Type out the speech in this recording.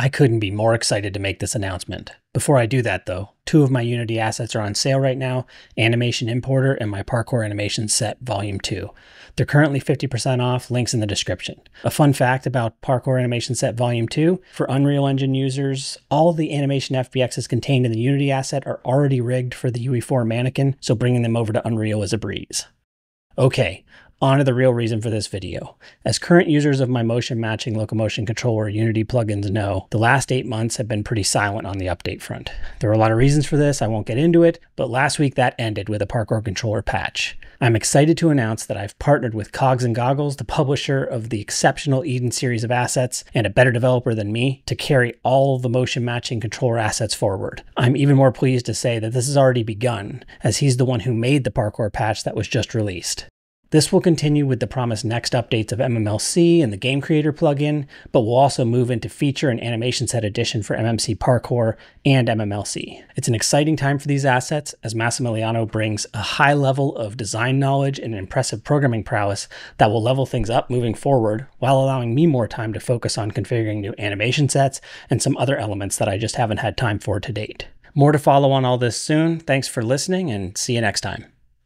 I couldn't be more excited to make this announcement. Before I do that, though, two of my Unity assets are on sale right now Animation Importer and my Parkour Animation Set Volume 2. They're currently 50% off, links in the description. A fun fact about Parkour Animation Set Volume 2 for Unreal Engine users, all the animation FBXs contained in the Unity asset are already rigged for the UE4 mannequin, so bringing them over to Unreal is a breeze. Okay, on to the real reason for this video. As current users of my motion matching locomotion controller Unity plugins know, the last eight months have been pretty silent on the update front. There are a lot of reasons for this, I won't get into it, but last week that ended with a Parkour controller patch. I'm excited to announce that I've partnered with Cogs and Goggles, the publisher of the exceptional Eden series of assets, and a better developer than me, to carry all the motion matching controller assets forward. I'm even more pleased to say that this has already begun, as he's the one who made the Parkour patch that was just released. This will continue with the promised next updates of MMLC and the Game Creator plugin, but we'll also move into feature and animation set edition for MMC Parkour and MMLC. It's an exciting time for these assets as Massimiliano brings a high level of design knowledge and impressive programming prowess that will level things up moving forward while allowing me more time to focus on configuring new animation sets and some other elements that I just haven't had time for to date. More to follow on all this soon. Thanks for listening and see you next time.